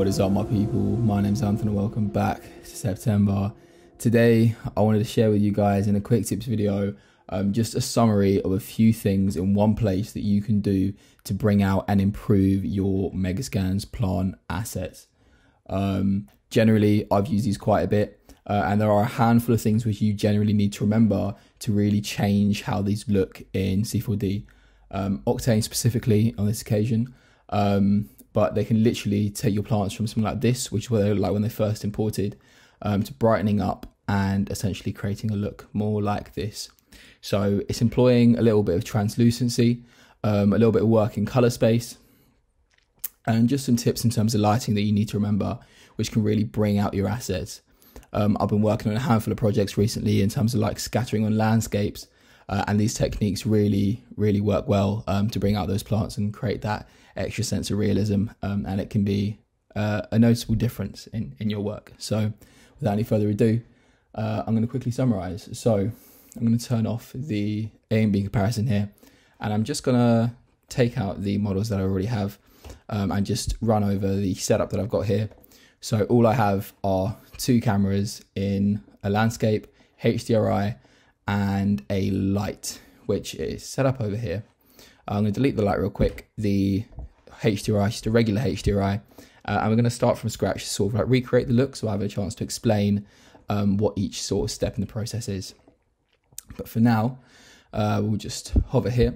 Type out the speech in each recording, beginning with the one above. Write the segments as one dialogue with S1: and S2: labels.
S1: What is up, my people? My name's Anthony. Welcome back to September. Today, I wanted to share with you guys in a quick tips video um, just a summary of a few things in one place that you can do to bring out and improve your Megascans plant assets. Um, generally, I've used these quite a bit, uh, and there are a handful of things which you generally need to remember to really change how these look in C4D. Um, Octane specifically on this occasion, um, but they can literally take your plants from something like this, which were like when they first imported, um, to brightening up and essentially creating a look more like this. So it's employing a little bit of translucency, um, a little bit of work in color space, and just some tips in terms of lighting that you need to remember, which can really bring out your assets. Um, I've been working on a handful of projects recently in terms of like scattering on landscapes, uh, and these techniques really, really work well um, to bring out those plants and create that extra sense of realism. Um, and it can be uh, a noticeable difference in, in your work. So, without any further ado, uh, I'm going to quickly summarize. So, I'm going to turn off the A and B comparison here, and I'm just going to take out the models that I already have um, and just run over the setup that I've got here. So all I have are two cameras in a landscape, HDRI, and a light, which is set up over here. I'm going to delete the light real quick. The HDRI, just a regular HDRI, uh, and we're going to start from scratch, sort of like recreate the look, so I have a chance to explain um, what each sort of step in the process is. But for now, uh, we'll just hover here.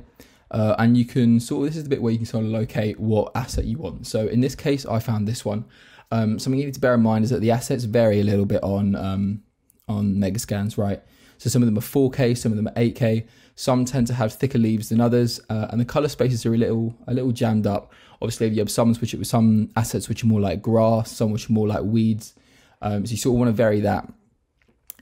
S1: Uh, and you can sort of, this is the bit where you can sort of locate what asset you want. So in this case, I found this one. Um, something you need to bear in mind is that the assets vary a little bit on um, on Megascans, right? So some of them are 4K, some of them are 8K. Some tend to have thicker leaves than others, uh, and the color spaces are a little a little jammed up. Obviously, you have some which with some assets which are more like grass, some which are more like weeds. Um, so you sort of want to vary that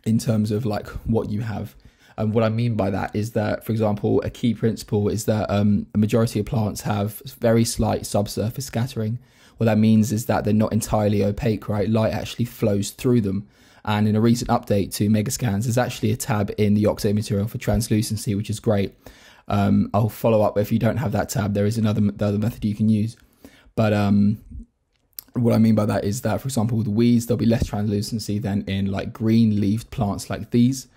S1: in terms of like what you have. And what I mean by that is that, for example, a key principle is that um, a majority of plants have very slight subsurface scattering. What that means is that they're not entirely opaque, right? Light actually flows through them. And in a recent update to Megascans, there's actually a tab in the Octane material for translucency, which is great. Um, I'll follow up if you don't have that tab. There is another the other method you can use, but um, what I mean by that is that, for example, with weeds, there'll be less translucency than in like green leaved plants like these.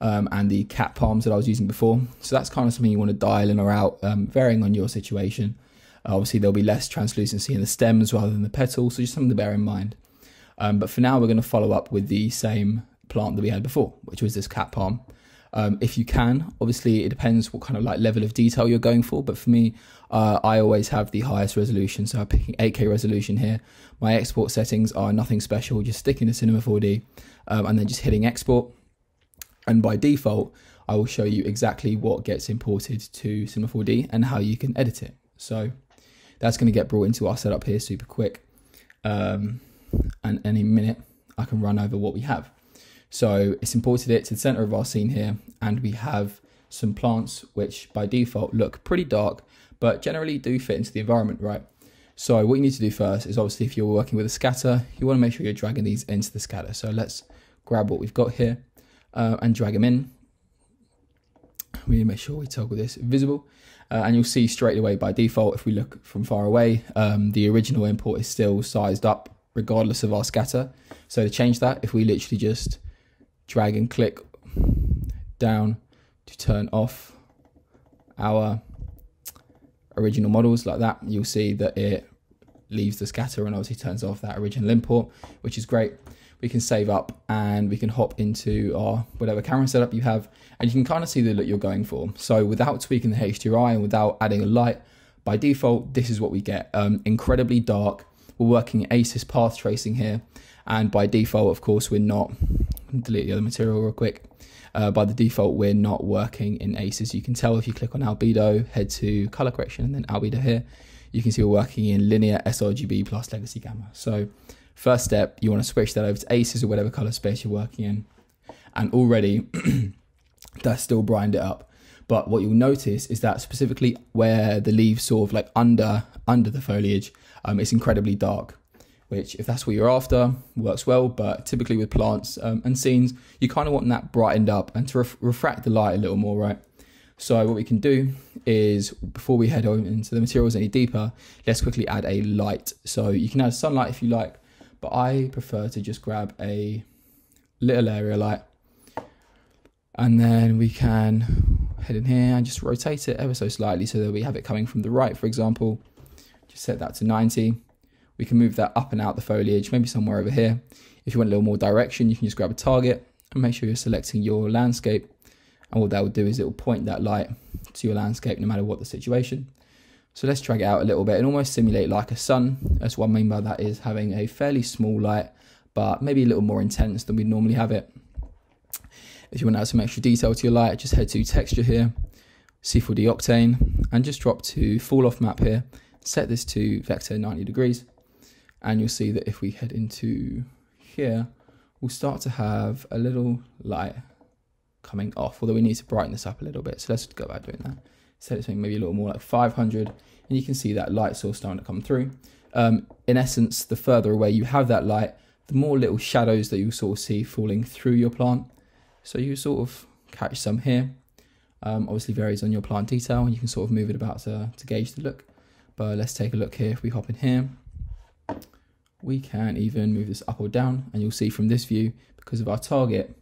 S1: Um, and the cat palms that I was using before. So that's kind of something you want to dial in or out, um, varying on your situation. Uh, obviously, there'll be less translucency in the stems rather than the petals, so just something to bear in mind. Um, but for now, we're going to follow up with the same plant that we had before, which was this cat palm. Um, if you can, obviously, it depends what kind of like level of detail you're going for. But for me, uh, I always have the highest resolution, so I'm picking 8K resolution here. My export settings are nothing special, just sticking to Cinema 4D um, and then just hitting export. And by default, I will show you exactly what gets imported to Cinema 4D and how you can edit it. So that's going to get brought into our setup here super quick. Um, and any minute I can run over what we have. So it's imported it to the center of our scene here, and we have some plants which by default look pretty dark, but generally do fit into the environment, right? So what you need to do first is obviously if you're working with a scatter, you want to make sure you're dragging these into the scatter. So let's grab what we've got here uh, and drag them in. We need to make sure we toggle this visible. Uh, and you'll see straight away by default, if we look from far away, um, the original import is still sized up regardless of our scatter. So to change that, if we literally just drag and click down to turn off our original models like that, you'll see that it leaves the scatter and obviously turns off that original import, which is great. We can save up and we can hop into our whatever camera setup you have, and you can kind of see the look you're going for. So without tweaking the HDRI and without adding a light, by default, this is what we get. Um, incredibly dark. We're working ACES path tracing here, and by default, of course, we're not. Delete the other material real quick. Uh, by the default, we're not working in ACES. You can tell if you click on albedo, head to color correction, and then albedo here. You can see we're working in linear sRGB plus legacy gamma. So First step, you want to switch that over to aces or whatever color space you're working in. And already that's still brightened it up. But what you'll notice is that specifically where the leaves sort of like under under the foliage, um, it's incredibly dark. Which, if that's what you're after, works well. But typically with plants um, and scenes, you kind of want that brightened up and to ref- refract the light a little more, right? So what we can do is before we head on into the materials any deeper, let's quickly add a light. So you can add sunlight if you like, but I prefer to just grab a little area light and then we can head in here and just rotate it ever so slightly so that we have it coming from the right, for example. Just set that to 90. We can move that up and out the foliage, maybe somewhere over here. If you want a little more direction, you can just grab a target and make sure you're selecting your landscape. And what that will do is it will point that light to your landscape no matter what the situation. So let's drag it out a little bit and almost simulate like a sun. That's what I mean by that is having a fairly small light, but maybe a little more intense than we normally have it. If you want to add some extra detail to your light, just head to texture here, C4D Octane, and just drop to fall off map here. Set this to vector 90 degrees. And you'll see that if we head into here, we'll start to have a little light coming off, although we need to brighten this up a little bit. So let's go about doing that. Set it to maybe a little more like 500, and you can see that light source starting to come through. Um, in essence, the further away you have that light, the more little shadows that you sort of see falling through your plant. So you sort of catch some here. Um, obviously varies on your plant detail and you can sort of move it about to, to gauge the look. But let's take a look here. If we hop in here, we can even move this up or down and you'll see from this view, because of our target,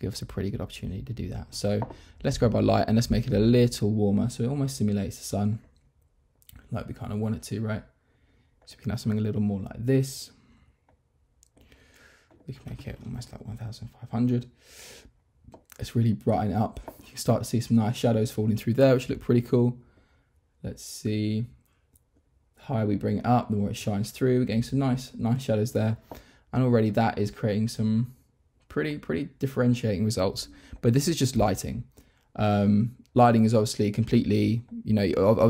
S1: give us a pretty good opportunity to do that. So let's grab our light and let's make it a little warmer. So it almost simulates the sun like we kind of want it to, right? So we can have something a little more like this we can make it almost like 1500 let's really brighten up you can start to see some nice shadows falling through there which look pretty cool let's see the higher we bring it up the more it shines through we're getting some nice nice shadows there and already that is creating some pretty pretty differentiating results but this is just lighting um, lighting is obviously completely you know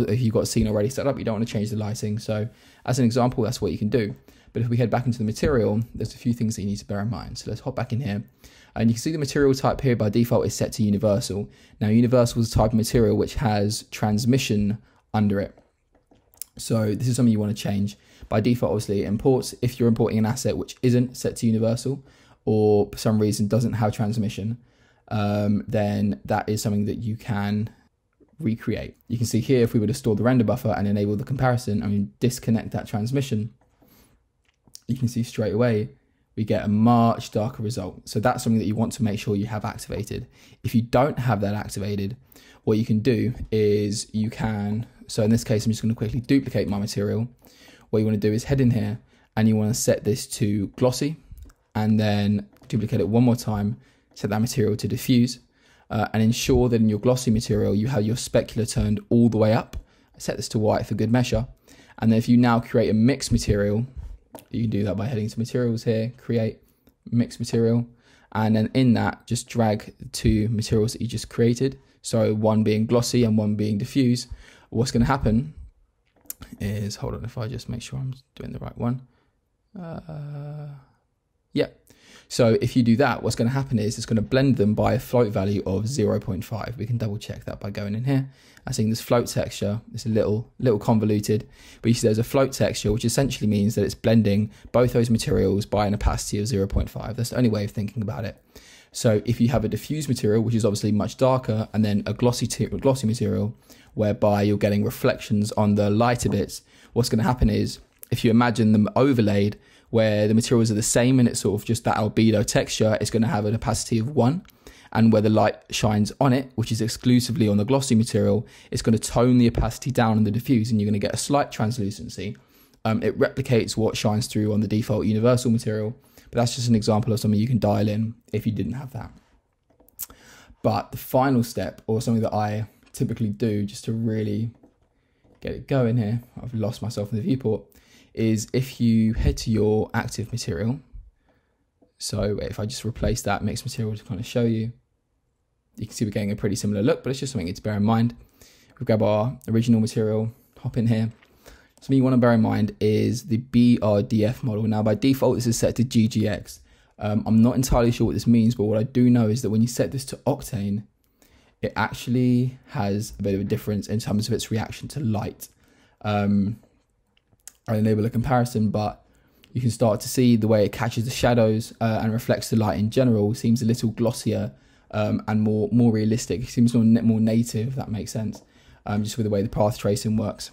S1: if you've got a scene already set up you don't want to change the lighting so as an example that's what you can do but if we head back into the material, there's a few things that you need to bear in mind. So let's hop back in here. And you can see the material type here by default is set to universal. Now universal is a type of material which has transmission under it. So this is something you want to change. By default, obviously, it imports if you're importing an asset which isn't set to universal or for some reason doesn't have transmission, um, then that is something that you can recreate. You can see here if we were to store the render buffer and enable the comparison, I mean disconnect that transmission, you can see straight away we get a much darker result. So that's something that you want to make sure you have activated. If you don't have that activated, what you can do is you can, so in this case, I'm just going to quickly duplicate my material. What you want to do is head in here and you want to set this to glossy and then duplicate it one more time, set that material to diffuse uh, and ensure that in your glossy material, you have your specular turned all the way up. Set this to white for good measure. And then if you now create a mixed material, you can do that by heading to materials here, create mix material, and then in that, just drag the two materials that you just created. So one being glossy and one being diffuse. What's going to happen is, hold on, if I just make sure I'm doing the right one. Uh, yeah. So if you do that, what's going to happen is it's going to blend them by a float value of 0.5. We can double check that by going in here and seeing this float texture. It's a little little convoluted, but you see there's a float texture, which essentially means that it's blending both those materials by an opacity of 0.5. That's the only way of thinking about it. So if you have a diffuse material, which is obviously much darker, and then a glossy, glossy material, whereby you're getting reflections on the lighter bits, what's going to happen is if you imagine them overlaid, where the materials are the same and it's sort of just that albedo texture, it's going to have an opacity of one. And where the light shines on it, which is exclusively on the glossy material, it's going to tone the opacity down in the diffuse and you're going to get a slight translucency. Um, it replicates what shines through on the default universal material, but that's just an example of something you can dial in if you didn't have that. But the final step, or something that I typically do just to really get it going here, I've lost myself in the viewport, is if you head to your active material, so if I just replace that mixed material to kind of show you, you can see we're getting a pretty similar look, but it's just something to bear in mind. We grab our original material, hop in here. Something you want to bear in mind is the BRDF model. Now by default, this is set to GGX. Um, I'm not entirely sure what this means, but what I do know is that when you set this to Octane, it actually has a bit of a difference in terms of its reaction to light. Um, I enable a comparison, but you can start to see the way it catches the shadows uh, and reflects the light in general seems a little glossier um, and more more realistic. It seems more more native, if that makes sense, um, just with the way the path tracing works.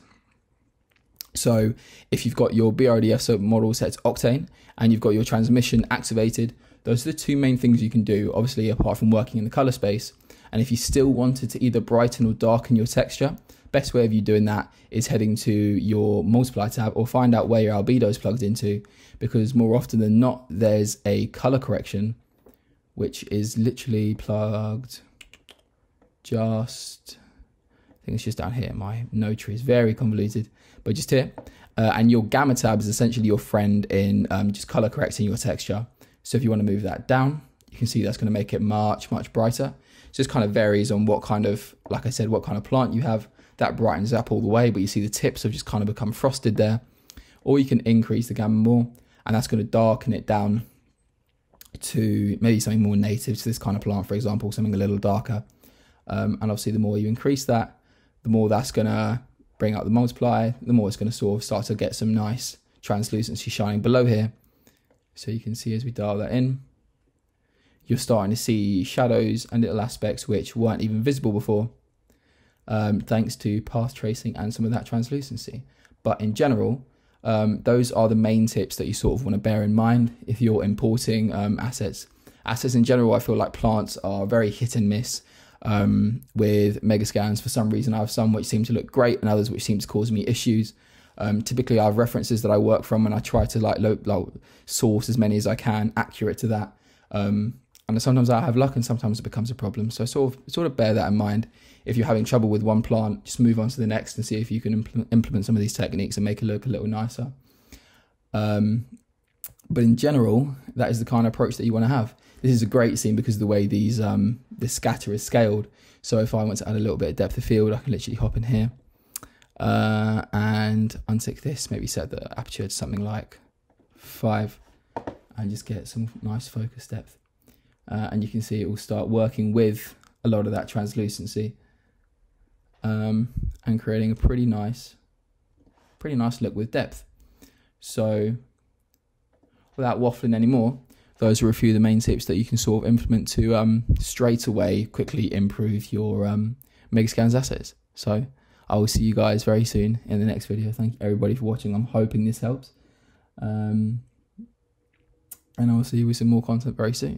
S1: So if you've got your BRDF model set to Octane and you've got your transmission activated, those are the two main things you can do, obviously, apart from working in the color space. And if you still wanted to either brighten or darken your texture, best way of you doing that is heading to your multiply tab or find out where your albedo is plugged into because more often than not, there's a color correction which is literally plugged just, I think it's just down here. My tree is very convoluted, but just here. Uh, and your gamma tab is essentially your friend in um, just color correcting your texture. So if you want to move that down, you can see that's going to make it much, much brighter. So just kind of varies on what kind of, like I said, what kind of plant you have. That brightens up all the way, but you see the tips have just kind of become frosted there. Or you can increase the gamma more, and that's going to darken it down to maybe something more native to this kind of plant, for example, something a little darker. Um, and obviously, the more you increase that, the more that's going to bring up the multiplier, the more it's going to sort of start to get some nice translucency shining below here. So you can see as we dial that in, you're starting to see shadows and little aspects which weren't even visible before, um, thanks to path tracing and some of that translucency. But in general, um, those are the main tips that you sort of want to bear in mind if you're importing um, assets. Assets in general, I feel like plants are very hit and miss um, with Megascans. For some reason, I have some which seem to look great and others which seem to cause me issues. Um, typically, I have references that I work from and I try to like, lo- lo- source as many as I can accurate to that. Um, and sometimes I have luck and sometimes it becomes a problem. So sort of sort of bear that in mind. If you're having trouble with one plant, just move on to the next and see if you can implement, implement some of these techniques and make it look a little nicer. Um, but in general, that is the kind of approach that you want to have. This is a great scene because of the way these um, this scatter is scaled. So if I want to add a little bit of depth of field, I can literally hop in here uh, and untick this. Maybe set the aperture to something like five, and just get some nice focus depth uh, and you can see it will start working with a lot of that translucency um, and creating a pretty nice pretty nice look with depth. So without waffling anymore those are a few of the main tips that you can sort of implement to um, straight away quickly improve your um, Megascans assets. So I will see you guys very soon in the next video. Thank you everybody for watching. I'm hoping this helps. Um, and I will see you with some more content very soon